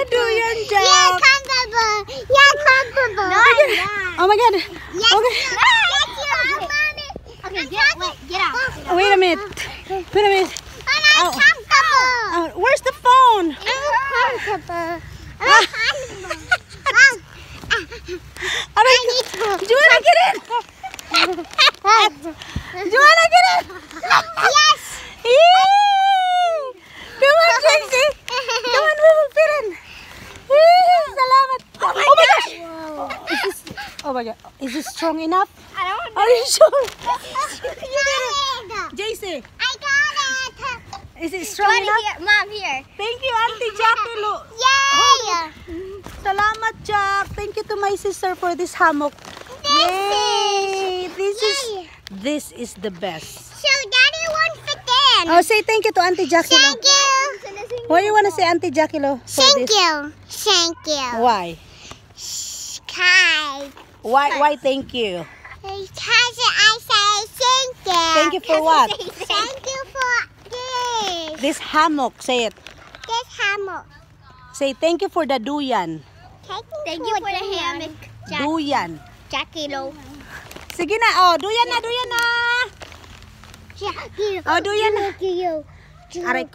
a duyan, You're Jack. comfortable. You're comfortable. No, I'm not. Oh my God. Yes, Okay. yes, you are, mommy. Okay, get, wait, get out. Oh, wait a minute. Wait a minute. I'm Ow. comfortable. Oh, where's the phone? I'm comfortable. Ah. I'm comfortable. Mom, I need to. Joanna, get in. Joanna, get in. yes. Yay! Come on, Jaxie. Come on, we will fit in. Yay! Salamat. Oh my gosh. Is this, oh my God. Is it strong enough? I don't Are you sure? know. JC, I got it. is it strong enough? here, mom, here. Thank you, Auntie Jackie. Yay! Oh, salamat, Jack. Thank you to my sister for this hammock. Yay! This is this is the best. So daddy won't fit in. Oh, say thank you to Auntie Jackie Thank you. What do you want to say, Auntie Jackie? For Thank this? you. Thank you. Why? Sky. Why? Why? Thank you. Because I say thank you. Thank you for what? Thank you for this. This hammock. Say it. This hammock. Say thank you for the duyan. Thank you for the hammock. Duyan. Jackie Lo. Sige na. Oh, duyan na, duyan na. Jackie Oh, duyan na. Jackie Lo. Aray ko.